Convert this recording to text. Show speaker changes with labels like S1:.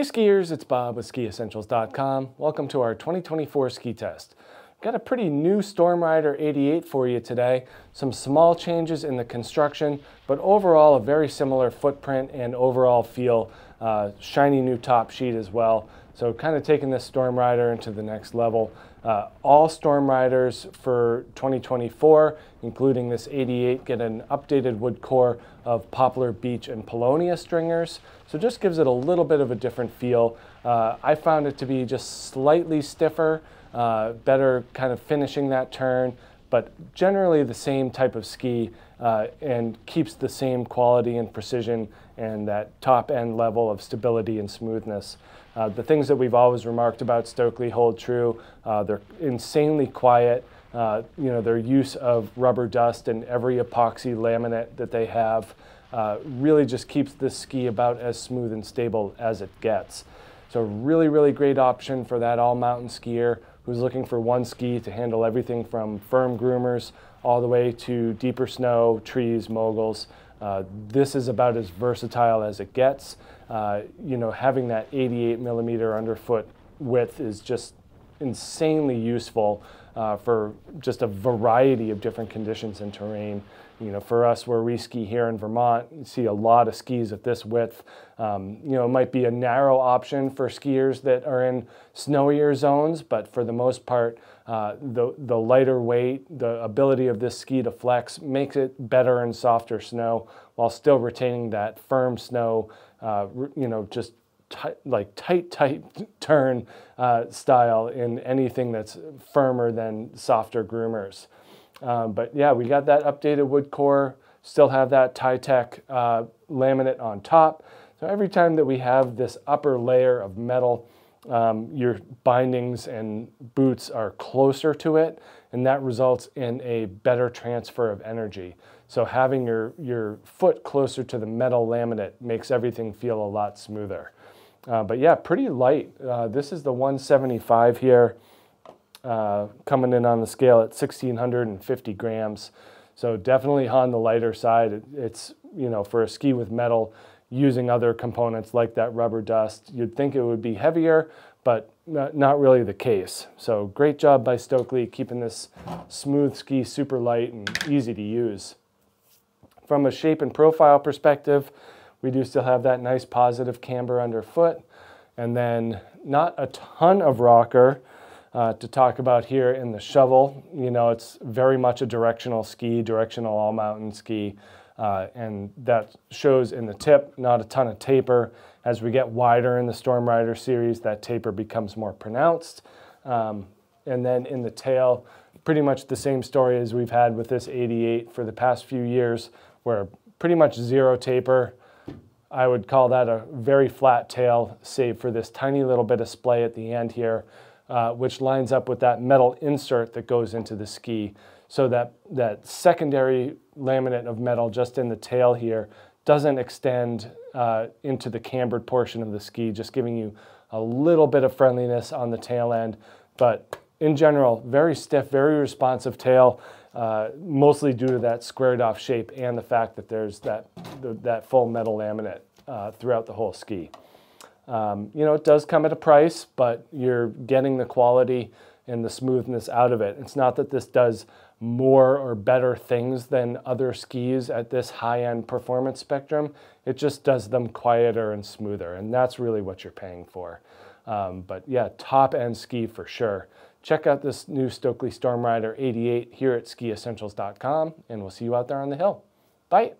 S1: skiers, it's Bob with SkiEssentials.com. Welcome to our 2024 ski test. Got a pretty new Stormrider 88 for you today. Some small changes in the construction, but overall a very similar footprint and overall feel. Uh, shiny new top sheet as well. So kind of taking this Stormrider into the next level. Uh, all Stormriders for 2024, including this 88, get an updated wood core of Poplar Beech and Paulownia stringers. So just gives it a little bit of a different feel. Uh, I found it to be just slightly stiffer, uh, better kind of finishing that turn, but generally the same type of ski uh, and keeps the same quality and precision and that top end level of stability and smoothness. Uh, the things that we've always remarked about Stockli hold true. Uh, they're insanely quiet. Uh, you know, their use of rubber dust in every epoxy laminate that they have uh, really just keeps this ski about as smooth and stable as it gets. So really, really great option for that all mountain skier who's looking for one ski to handle everything from firm groomers all the way to deeper snow, trees, moguls. Uh, this is about as versatile as it gets. Uh, you know, having that 88 millimeter underfoot width is just insanely useful uh, for just a variety of different conditions and terrain. You know, for us, where we ski here in Vermont, you see a lot of skis at this width. Um, you know, it might be a narrow option for skiers that are in snowier zones, but for the most part, uh, the, the lighter weight, the ability of this ski to flex makes it better in softer snow while still retaining that firm snow, uh, you know, just tight, like tight, tight turn uh, style in anything that's firmer than softer groomers. Um, but yeah, we got that updated wood core, still have that Tytech uh, laminate on top. So every time that we have this upper layer of metal, um, your bindings and boots are closer to it, and that results in a better transfer of energy. So having your, your foot closer to the metal laminate makes everything feel a lot smoother. Uh, but yeah, pretty light. Uh, this is the 175 here, uh, coming in on the scale at 1650 grams. So definitely on the lighter side. It, it's, you know, for a ski with metal, using other components like that rubber dust, you'd think it would be heavier, but not, not really the case. So great job by Stockli keeping this smooth ski super light and easy to use. From a shape and profile perspective, we do still have that nice positive camber underfoot. And then not a ton of rocker uh, to talk about here in the shovel. You know, it's very much a directional ski, directional all mountain ski. Uh, and that shows in the tip, not a ton of taper. As we get wider in the Stormrider series, that taper becomes more pronounced. Um, and then in the tail, pretty much the same story as we've had with this 88 for the past few years, where pretty much zero taper, I would call that a very flat tail, save for this tiny little bit of splay at the end here, uh, which lines up with that metal insert that goes into the ski. So that, that secondary laminate of metal just in the tail here doesn't extend uh, into the cambered portion of the ski, just giving you a little bit of friendliness on the tail end. But in general, very stiff, very responsive tail, uh, mostly due to that squared off shape and the fact that there's that, that full metal laminate uh, throughout the whole ski. Um, you know, it does come at a price, but you're getting the quality and the smoothness out of it. It's not that this does more or better things than other skis at this high-end performance spectrum. It just does them quieter and smoother, and that's really what you're paying for. Um, but yeah, top-end ski for sure. Check out this new Stockli Stormrider 88 here at skiessentials.com, and we'll see you out there on the hill. Bye.